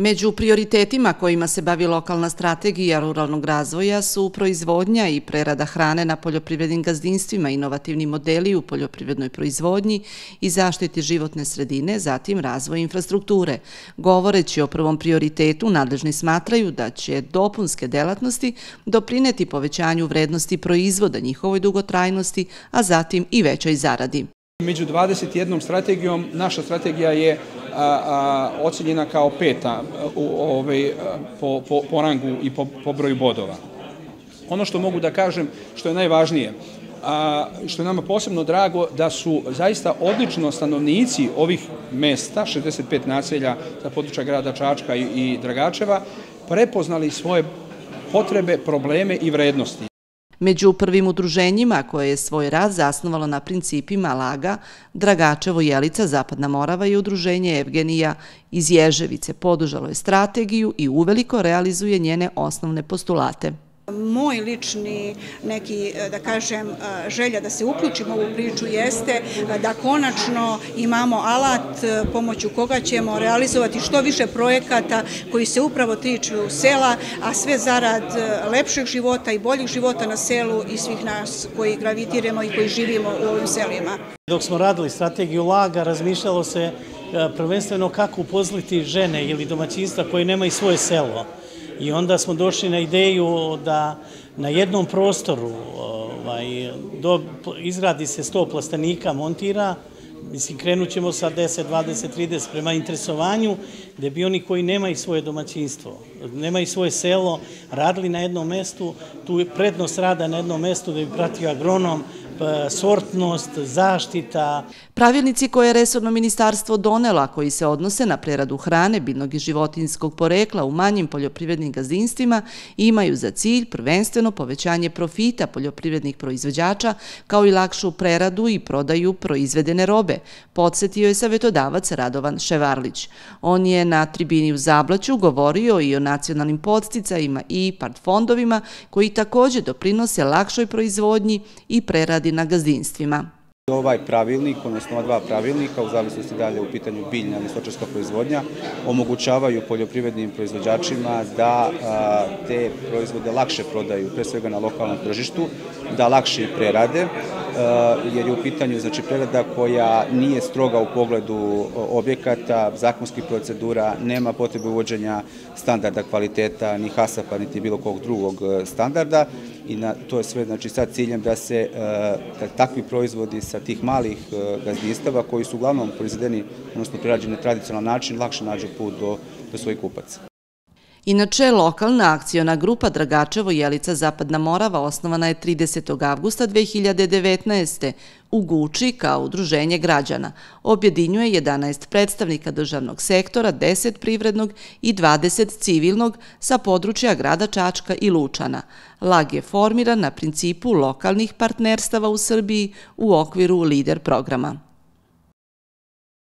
Među prioritetima kojima se bavi lokalna strategija ruralnog razvoja su proizvodnja i prerada hrane na poljoprivrednim gazdinstvima, inovativni modeli u poljoprivrednoj proizvodnji i zaštiti životne sredine, zatim razvoj infrastrukture. Govoreći o prvom prioritetu, nadležni smatraju da će dopunske delatnosti doprineti povećanju vrednosti proizvoda njihovoj dugotrajnosti, a zatim i većoj zaradi. Među 21 strategijom, naša strategija je ocenjena kao peta u, ovaj, po po, po rangu i po po broju bodova. Ono što mogu da kažem, što je najvažnije, a, što je nama posebno drago, da su zaista odlično stanovnici ovih mesta, 65 naselja za područja grada Čačka i Dragačeva, prepoznali svoje potrebe, probleme i vrednosti. Među prvim udruženjima koje je svoj rad zasnovalo na principima Laga, Dragačevo Jelica Zapadna Morava i udruženje Evgenija iz Ježevice podužalo je strategiju i uveliko realizuje njene osnovne postulate. Moj lični neki, eh, da kažem, eh, želja da se uključimo u ovu priču jeste eh, da konačno imamo alat pomoću koga ćemo realizovati što više projekata koji se upravo tiču sela, a sve zarad lepšeg života i boljih života na selu i svih nas koji gravitiramo i koji živimo u ovim selima. Dok smo radili strategiju laga, razmišljalo se prvenstveno kako upozliti žene ili domaćinstva koje nemaju svoje selo. I onda smo došli na ideju da na jednom prostoru ovaj, izgradi se 100 plastanika, montira, mislim, krenut ćemo sa 10, 20, 30 prema interesovanju, gde bi oni koji nemaju svoje domaćinstvo, nemaju svoje selo, radili na jednom mestu, tu prednost rada na jednom mestu da bi pratio agronom, sortnost, zaštita. Pravilnici koje je Resorno ministarstvo donela, koji se odnose na preradu hrane, biljnog i životinskog porekla u manjim poljoprivrednim gazdinstvima, imaju za cilj prvenstveno povećanje profita poljoprivrednih proizvođača, kao i lakšu preradu i prodaju proizvedene robe, podsjetio je savjetodavac Radovan Ševarlić. On je na tribini u Zablaću govorio i o nacionalnim podsticajima i part fondovima, koji također doprinose lakšoj proizvodnji i preradi na gazdinstvima. Ovaj pravilnik, odnosno ova dva pravilnika, u zavisnosti dalje u pitanju biljna ili stočarska proizvodnja, omogućavaju poljoprivrednim proizvođačima da te proizvode lakše prodaju, pre svega na lokalnom tržištu, da lakše prerade, Eh, jer je u pitanju znači, prerada koja nije stroga u pogledu eh, objekata, zakonskih procedura, nema potrebe uvođenja standarda kvaliteta, ni HASAP-a, niti bilo kog drugog eh, standarda, i na, to je sve znači, sad ciljem da se takvi proizvodi sa tih malih gazdinstava koji su uglavnom proizvedeni, odnosno prerađeni na tradicionalan način, lakše nađu put do, do svojih kupaca. Inače, lokalna akcijona grupa Dragačevo Jelica Zapadna Morava osnovana je 30. avgusta 2019. u Guči kao udruženje građana. Objedinjuje 11 predstavnika državnog sektora, 10 privrednog i 20 civilnog sa područja grada Čačka i Lučana. LAG je formiran na principu lokalnih partnerstava u Srbiji u okviru lider programa.